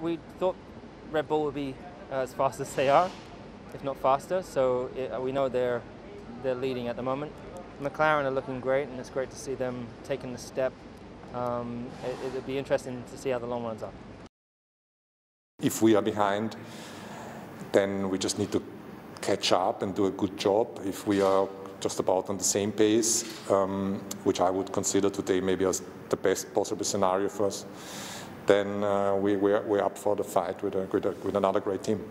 We thought Red Bull would be as fast as they are, if not faster. So it, we know they're they're leading at the moment. McLaren are looking great, and it's great to see them taking the step. Um, it, it'll be interesting to see how the long runs are. If we are behind, then we just need to catch up and do a good job. If we are just about on the same pace, um, which I would consider today maybe as the best possible scenario for us, then uh, we, we're, we're up for the fight with, a, with, a, with another great team.